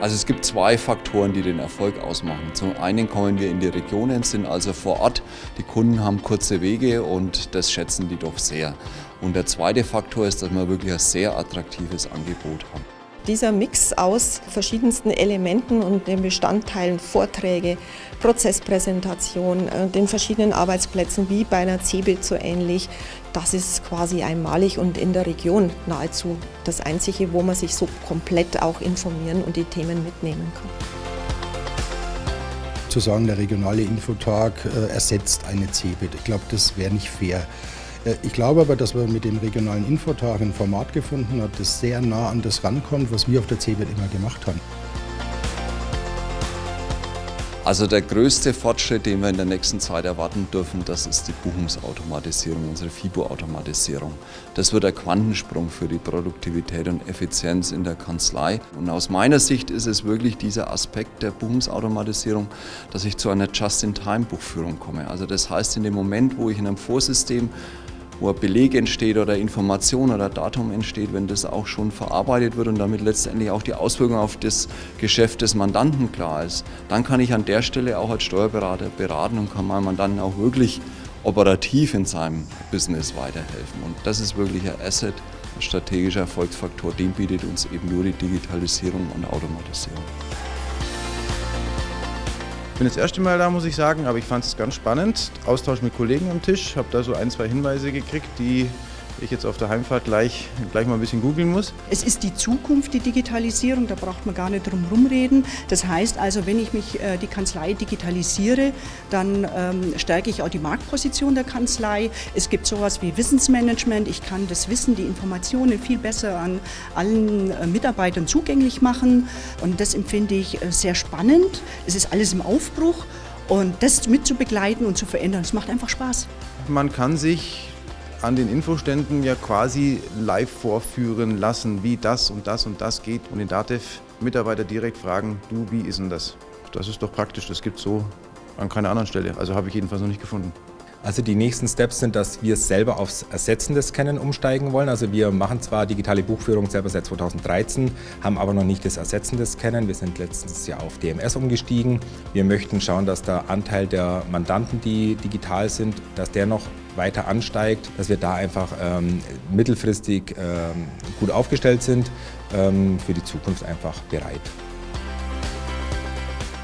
Also es gibt zwei Faktoren, die den Erfolg ausmachen. Zum einen kommen wir in die Regionen, sind also vor Ort. Die Kunden haben kurze Wege und das schätzen die doch sehr. Und der zweite Faktor ist, dass wir wirklich ein sehr attraktives Angebot haben. Dieser Mix aus verschiedensten Elementen und den Bestandteilen Vorträge, Prozesspräsentation, äh, den verschiedenen Arbeitsplätzen wie bei einer CeBIT so ähnlich, das ist quasi einmalig und in der Region nahezu das Einzige, wo man sich so komplett auch informieren und die Themen mitnehmen kann. Zu sagen, der regionale Infotag äh, ersetzt eine CeBIT, ich glaube, das wäre nicht fair. Äh, ich glaube aber, dass man mit dem regionalen Infotag ein Format gefunden hat, das sehr nah an das rankommt, was wir auf der CeBIT immer gemacht haben. Also der größte Fortschritt, den wir in der nächsten Zeit erwarten dürfen, das ist die Buchungsautomatisierung, unsere FIBO-Automatisierung. Das wird ein Quantensprung für die Produktivität und Effizienz in der Kanzlei. Und aus meiner Sicht ist es wirklich dieser Aspekt der Buchungsautomatisierung, dass ich zu einer Just-in-Time-Buchführung komme. Also das heißt, in dem Moment, wo ich in einem Vorsystem wo ein Beleg entsteht oder Information oder Datum entsteht, wenn das auch schon verarbeitet wird und damit letztendlich auch die Auswirkungen auf das Geschäft des Mandanten klar ist, dann kann ich an der Stelle auch als Steuerberater beraten und kann meinem Mandanten auch wirklich operativ in seinem Business weiterhelfen. Und das ist wirklich ein Asset, ein strategischer Erfolgsfaktor, den bietet uns eben nur die Digitalisierung und Automatisierung bin das erste Mal da, muss ich sagen, aber ich fand es ganz spannend. Austausch mit Kollegen am Tisch, habe da so ein, zwei Hinweise gekriegt, die ich jetzt auf der Heimfahrt gleich, gleich mal ein bisschen googeln muss. Es ist die Zukunft, die Digitalisierung, da braucht man gar nicht drum rumreden. Das heißt also, wenn ich mich äh, die Kanzlei digitalisiere, dann ähm, stärke ich auch die Marktposition der Kanzlei. Es gibt sowas wie Wissensmanagement. Ich kann das Wissen, die Informationen viel besser an allen äh, Mitarbeitern zugänglich machen. Und das empfinde ich äh, sehr spannend. Es ist alles im Aufbruch. Und das mit zu begleiten und zu verändern, das macht einfach Spaß. Man kann sich an den Infoständen ja quasi live vorführen lassen, wie das und das und das geht und den DATEV Mitarbeiter direkt fragen, du, wie ist denn das? Das ist doch praktisch, das gibt es so an keiner anderen Stelle. Also habe ich jedenfalls noch nicht gefunden. Also die nächsten Steps sind, dass wir selber aufs Ersetzen des Scannen umsteigen wollen. Also wir machen zwar digitale Buchführung selber seit 2013, haben aber noch nicht das Ersetzen des Scannen. Wir sind letztes Jahr auf DMS umgestiegen. Wir möchten schauen, dass der Anteil der Mandanten, die digital sind, dass der noch weiter ansteigt, dass wir da einfach ähm, mittelfristig ähm, gut aufgestellt sind, ähm, für die Zukunft einfach bereit.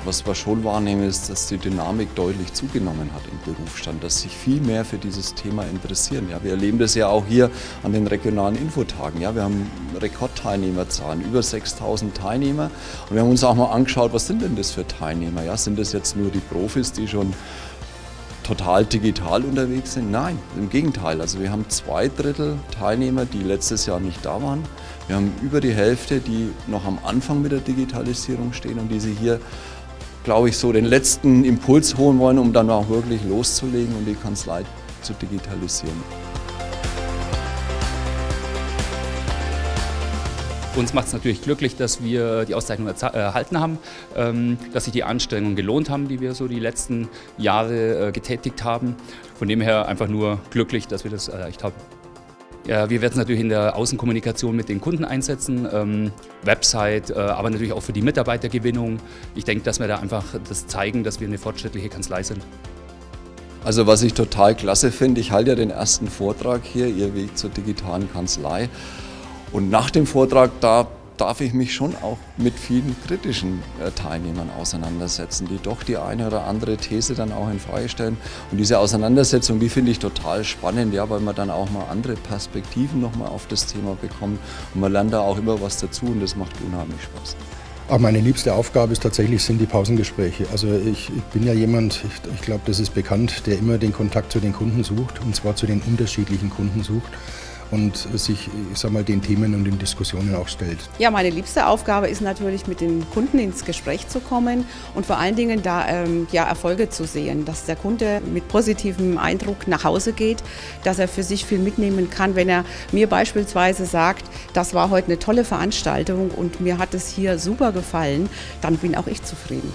Was wir schon wahrnehmen, ist, dass die Dynamik deutlich zugenommen hat im Berufsstand, dass sich viel mehr für dieses Thema interessieren. Ja, wir erleben das ja auch hier an den regionalen Infotagen. Ja, wir haben Rekordteilnehmerzahlen, über 6000 Teilnehmer. Und wir haben uns auch mal angeschaut, was sind denn das für Teilnehmer? Ja, sind das jetzt nur die Profis, die schon total digital unterwegs sind? Nein, im Gegenteil. Also wir haben zwei Drittel Teilnehmer, die letztes Jahr nicht da waren. Wir haben über die Hälfte, die noch am Anfang mit der Digitalisierung stehen und die sie hier glaube ich, so den letzten Impuls holen wollen, um dann auch wirklich loszulegen und die Kanzlei zu digitalisieren. Uns macht es natürlich glücklich, dass wir die Auszeichnung erhalten haben, ähm, dass sich die Anstrengungen gelohnt haben, die wir so die letzten Jahre äh, getätigt haben. Von dem her einfach nur glücklich, dass wir das erreicht haben. Ja, wir werden es natürlich in der Außenkommunikation mit den Kunden einsetzen, ähm, Website, äh, aber natürlich auch für die Mitarbeitergewinnung. Ich denke, dass wir da einfach das zeigen, dass wir eine fortschrittliche Kanzlei sind. Also was ich total klasse finde, ich halte ja den ersten Vortrag hier, Ihr Weg zur digitalen Kanzlei. Und nach dem Vortrag, da darf ich mich schon auch mit vielen kritischen äh, Teilnehmern auseinandersetzen, die doch die eine oder andere These dann auch in Frage stellen. Und diese Auseinandersetzung, die finde ich total spannend, ja, weil man dann auch mal andere Perspektiven nochmal auf das Thema bekommt. Und man lernt da auch immer was dazu und das macht unheimlich Spaß. Auch meine liebste Aufgabe ist tatsächlich sind die Pausengespräche. Also ich, ich bin ja jemand, ich, ich glaube, das ist bekannt, der immer den Kontakt zu den Kunden sucht und zwar zu den unterschiedlichen Kunden sucht und sich, ich sag mal, den Themen und den Diskussionen auch stellt. Ja, meine liebste Aufgabe ist natürlich, mit den Kunden ins Gespräch zu kommen und vor allen Dingen da ähm, ja, Erfolge zu sehen, dass der Kunde mit positivem Eindruck nach Hause geht, dass er für sich viel mitnehmen kann, wenn er mir beispielsweise sagt, das war heute eine tolle Veranstaltung und mir hat es hier super gefallen, dann bin auch ich zufrieden.